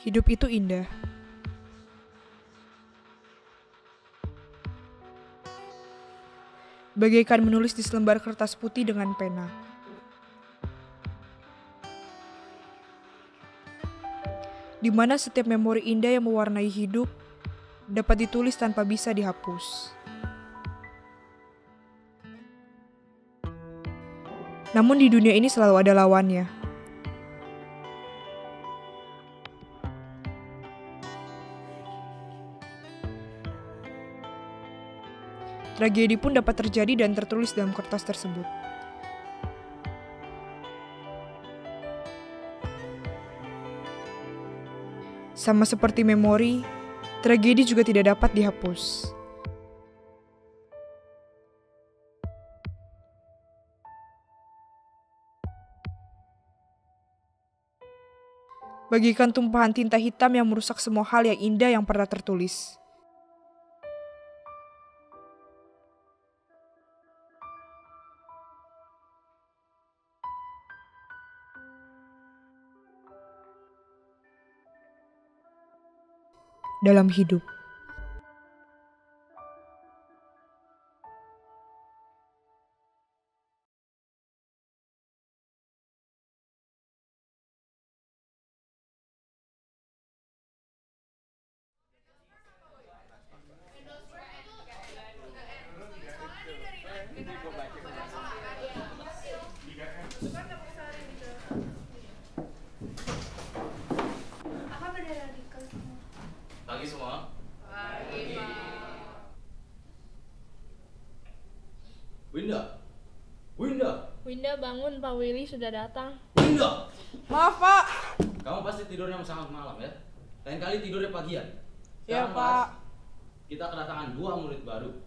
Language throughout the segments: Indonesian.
Hidup itu indah. Bagaikan menulis di selembar kertas putih dengan pena. Di mana setiap memori indah yang mewarnai hidup dapat ditulis tanpa bisa dihapus. Namun di dunia ini selalu ada lawannya. Tragedi pun dapat terjadi dan tertulis dalam kertas tersebut. Sama seperti memori, tragedi juga tidak dapat dihapus. Bagikan tumpahan tinta hitam yang merusak semua hal yang indah yang pernah tertulis. Dalam hidup. Pagi semua. Winda. Winda. Winda bangun, Pak Willy sudah datang. Winda. Maaf, Pak. Kamu pasti tidurnya sangat malam ya? Lain kali tidurnya pagian. Ya, Pak. Kita kedatangan dua murid baru.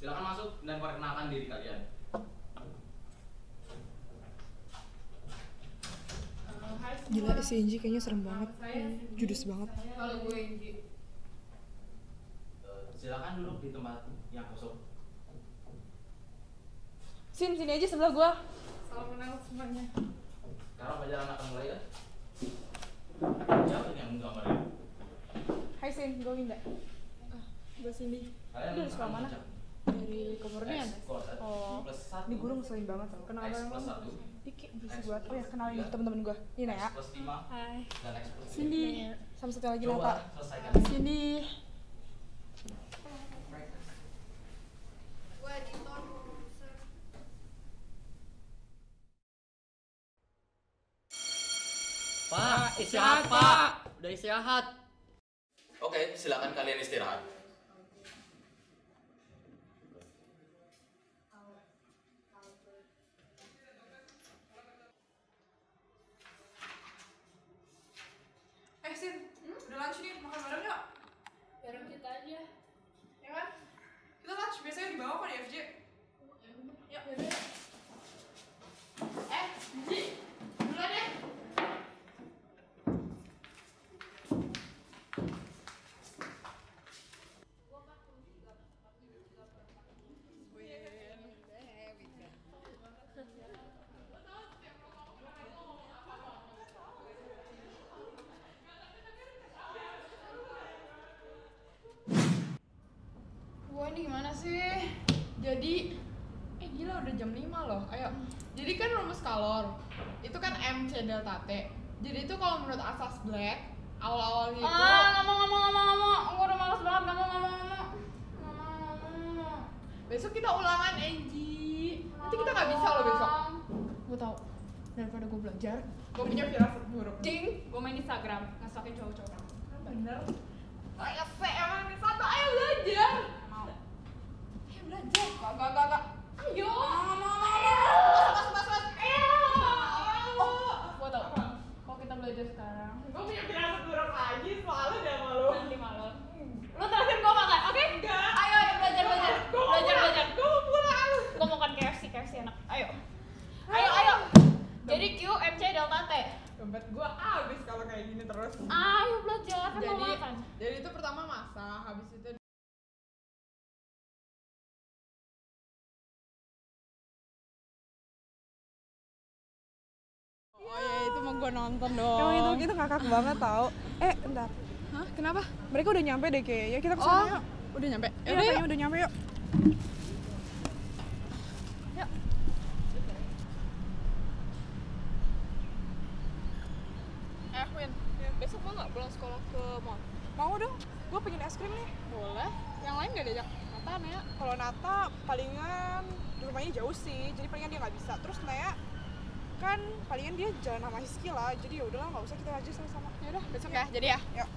Silakan masuk dan perkenalkan diri kalian. Gila si Inji kayaknya serem banget. Judes banget. Eh, silakan duduk di tempat yang kosong. Sin, sini aja sebelah gua. Salam kenal semuanya. Sekarang pelajaran akan mulai ya. Siapa yang menggambarnya? Hai Sin, gua Winda. Gue Cindy. Kalian Dari sekolah mana? Dari kuadrat Oh. Ini guru ngeselin banget tau. Plus satu. Dikit berisik banget. Oh ya, kenalin temen-temen gua. Ini lima Hai. Cindy. Sama satu lagi Nata. Cindy. Pak, istirahat Pak. Udah istirahat. Oke, silakan kalian istirahat. Eh Sin, udah lunch nih, makan bareng yuk. Bareng kita aja. Ya kan? Kita lunch biasanya di bawah kok di FJ. Yuk. Eh, Ji, duluan ya. Wah ini gimana sih? Jadi, eh gila udah jam 5 loh. Ayo. Jadi kan rumus kalor itu kan MC delta T. Jadi itu kalau menurut asas black awal-awalnya itu Ah, ngomong ngomong ngomong ngomong. Gue udah males banget ngomong ngomong ngomong. Ngomong ngomong. besok kita ulangan Angie. Nanti kita nggak bisa loh besok. Gue tau. Daripada gue belajar, gue punya firasat buruk. Ding, gue main Instagram, ngasakin cowok-cowok. Bener. Ayo se emang nih satu ayo belajar. Mau. Ayo belajar. Gak gak gak gak. Ayo. Mas, mas, mas. Oh, Gue tau. Kalau kita belajar sekarang, gue punya firasat buruk lagi soalnya udah malu. nanti malam. Lu terakhir gue makan, oke? Enggak. Ayo, ayo belajar, belajar. Mau Belajar, belajar. Mau pulang. Gue makan KFC, KFC enak. Ayo. Ayo, ayo. Jadi Q, MC, Delta, T. Dompet gua habis kalau kayak gini terus. Ayo belajar, kan mau Jadi, makan. jadi itu pertama masak, habis itu itu mau gue nonton dong. Emang itu kita ngakak banget tau. Eh, entar. Hah? Kenapa? Mereka udah nyampe deh kayaknya. Kita ke sana Oh, yuk. udah nyampe. Kayaknya yuk. udah nyampe yuk. Eh, Win, besok mau nggak pulang sekolah ke mall? Mau dong. Gue pengen es krim nih. Boleh. Yang lain nggak diajak? Nata, Nea. Kalau Nata palingan rumahnya jauh sih, jadi palingan dia nggak bisa. Terus Naya kan palingan dia jalan sama Hiski lah, jadi ya udahlah nggak usah kita aja sama-sama. Yaudah, besok ya. Jadi ya. Yuk.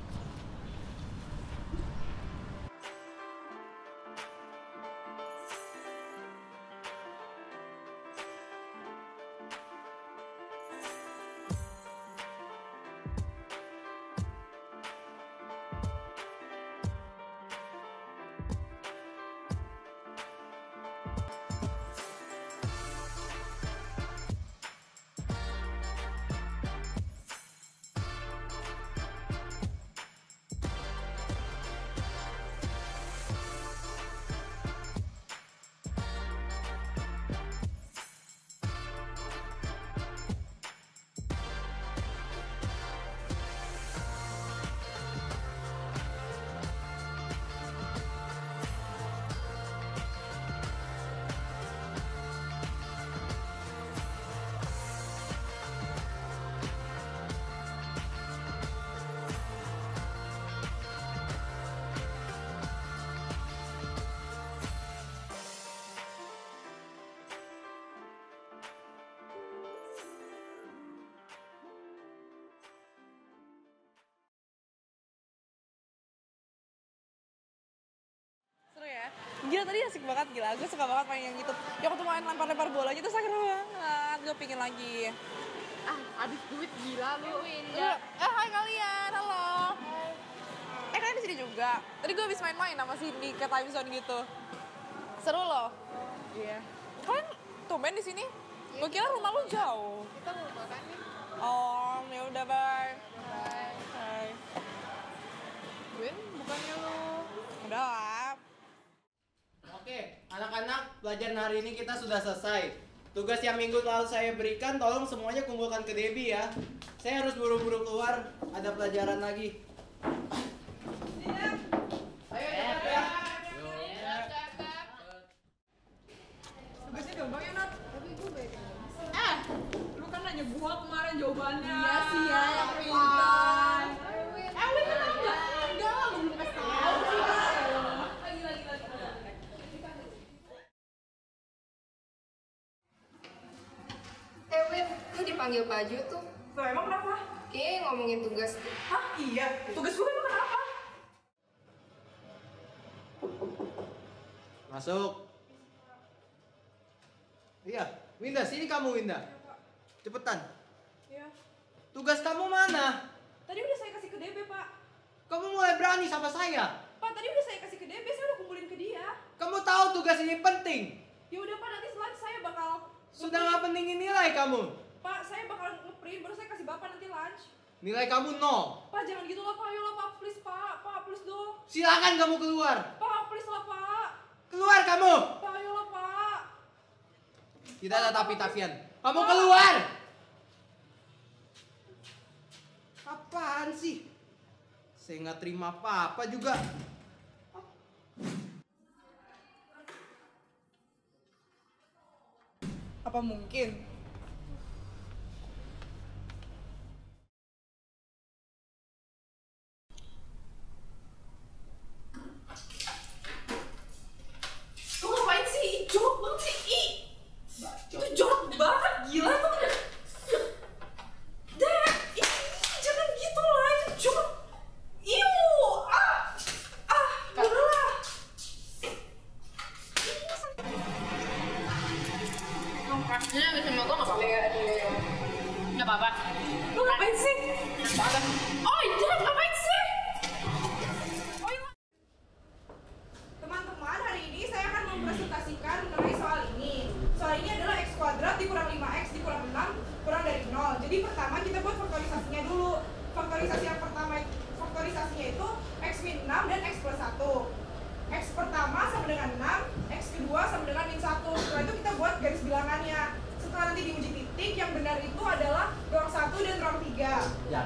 Tadi asik banget gila, gue suka banget main yang gitu. Yang waktu main lempar-lempar bolanya tuh seru banget, gue pingin lagi. Ah, habis duit gila lu. Eh, hai kalian, halo. Eh kalian di sini juga? Tadi gue habis main-main sama Cindy ke time zone gitu. Seru loh. Iya. Kalian tumben di sini? Gue kira rumah lu jauh. Kita mau makan nih. Oh, ya udah bye. Bye. Bye Win, bukannya lu? Udah lah Oke, anak-anak, pelajaran hari ini kita sudah selesai. Tugas yang minggu lalu saya berikan, tolong semuanya kumpulkan ke Debbie ya. Saya harus buru-buru keluar, ada pelajaran lagi. Ayo, cepat ya. Tugasnya gampang ya, Nat? Eh, lu kan nanya gua kemarin jawabannya. Iya sih ya, yang pintar. Eh, Win, lu tau nggak? Enggak lah, lu belum kasih tahu. Eh Win, lu dipanggil baju tuh Tuh emang kenapa? Kayaknya ngomongin tugas tuh Hah? Iya, tugas gue emang kenapa? Masuk. Iya, Winda, sini kamu Winda. Cepetan. Iya Tugas kamu mana? Tadi udah saya kasih ke DB, Pak. Kamu mulai berani sama saya. Pak, tadi udah saya kasih ke DB, saya udah kumpulin ke dia. Kamu tahu tugas ini penting. Ya udah, Pak, nanti lunch saya bakal Sudah nggak pentingin nilai kamu. Pak, saya bakal nge-print baru saya kasih Bapak nanti lunch. Nilai kamu nol. Pak, jangan gitu lah, Pak. Ayolah, Pak, please, Pak. Pak, please dong. Silakan kamu keluar. Pak, please lah, Pak. Keluar kamu. Pak, ayolah, Pak. Tidak ada tapi-tapian. Kamu keluar. Apaan sih? Saya nggak terima apa-apa juga. Apa mungkin?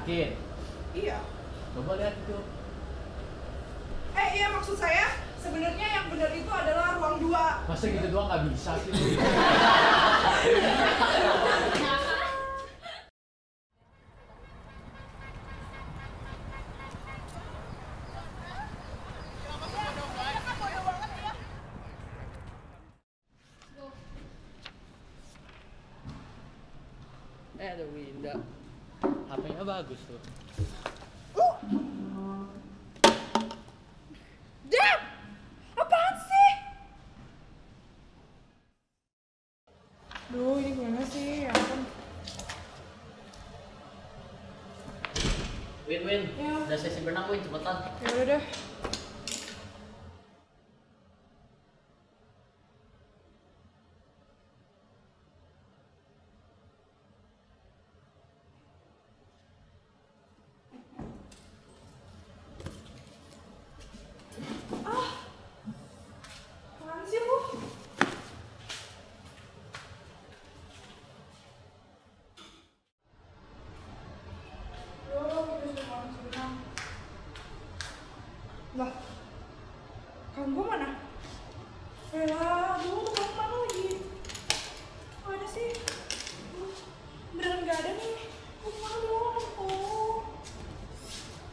Yakin? Iya. Coba lihat itu. Eh iya maksud saya sebenarnya yang benar itu adalah ruang dua. Masa gitu doang nggak bisa sih? Eh ada Winda. HP-nya bagus tuh. Dap! Apaan sih? Duh, ini gimana sih? Ya ampun. Win, Win. Ya. Udah sesi berenang, Win. Cepetan. Ya udah deh. Apaan sih lu? Duh, udah semua senang. Lah, kamu gua mana? Eh lah, aduh, kamu mana lagi? Mana sih? Aduh, Beneran gak ada nih. Kamu ke mana dong? Oh,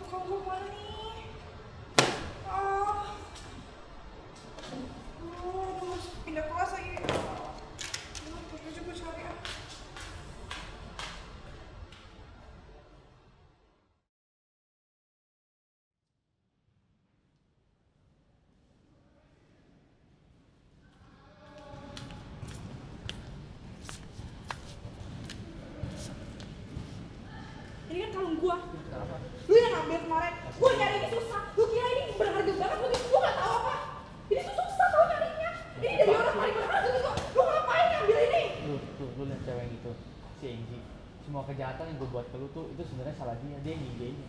kamu gua ke mana nih? Ah. Oh, aduh, harus pindah kelas lagi. Aduh, tapi coba cari ah. Ini kan kalung gua. Lu yang ngambil kemarin. Gua nyari ini susah. Lu kira ini berharga banget begitu? Gua gak tahu apa. Ini tuh susah tau nyarinya. Ini dari orang paling berharga gitu. Lu ngapain ngambil ini? Lu, tuh, lu lihat cewek yang itu. Si Angie. Semua kejahatan yang gue buat ke lu tuh, itu sebenarnya salah dia. Dia yang ngigainya.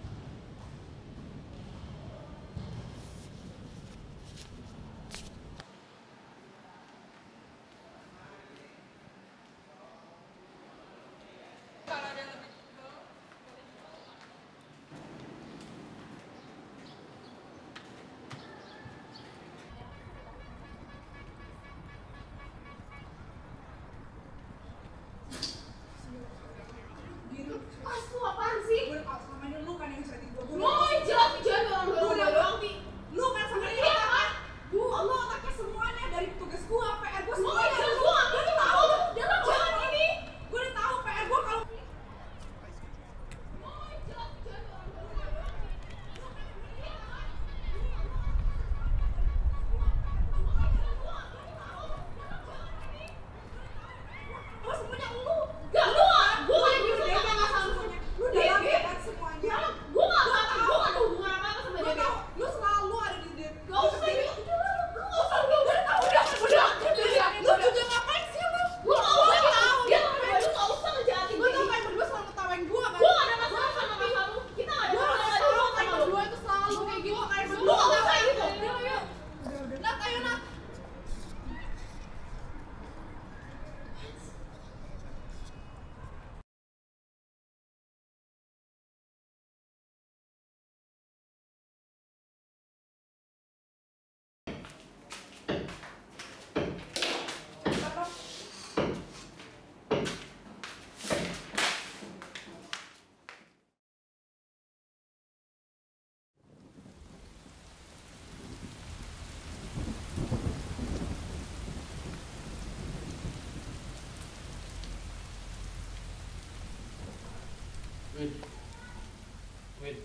Win.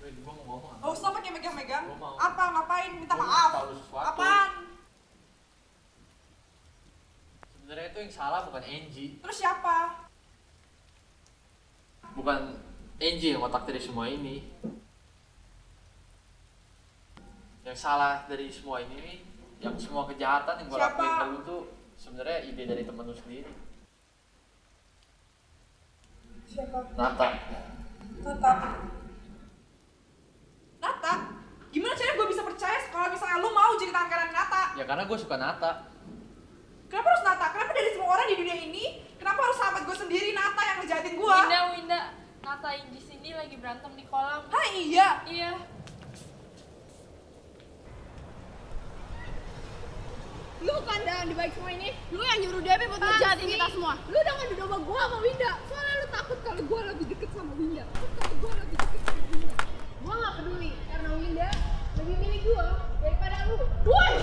Win, gua mau ngomong? Oh, usah pakai megang-megang. Apa ngapain? Minta Gua maaf. Apaan? Sebenarnya itu yang salah bukan Angie. Terus siapa? Bukan Angie yang otak dari semua ini. Yang salah dari semua ini yang semua kejahatan yang gua Siapa? lakuin ke lu tuh sebenarnya ide dari temen lu sendiri. Siapa? Nata. Tata. Nata? Gimana caranya gue bisa percaya kalau misalnya lo mau jadi tangan kanan Nata? Ya karena gue suka Nata. Kenapa harus Nata? Kenapa dari semua orang di dunia ini, kenapa harus sahabat gue sendiri Nata yang ngejahatin gue? Winda, Winda, Nata di sini lagi berantem di kolam. Hah iya? Iya. lu kan dalam dibalik semua ini. Lu yang nyuruh Devi buat ngejahatin kita semua. Lu udah duduk sama gua sama Winda. Soalnya lu takut kalau gua lebih deket sama Winda. Takut kalau gua lebih deket sama Winda. Gua gak peduli karena Winda lebih milih gua daripada lu. Woi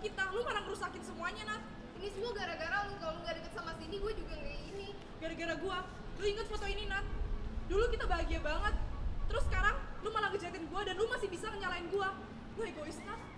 kita. Lu malah ngerusakin semuanya nat. Ini semua gara-gara lu. Kalau nggak deket sama Cindy gue juga kayak ini. Gara-gara gue lu inget foto ini Nat? Dulu kita bahagia banget. Terus sekarang lu malah ngejatin gue dan lu masih bisa nyalain gue lu egois Nat.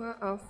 Wow.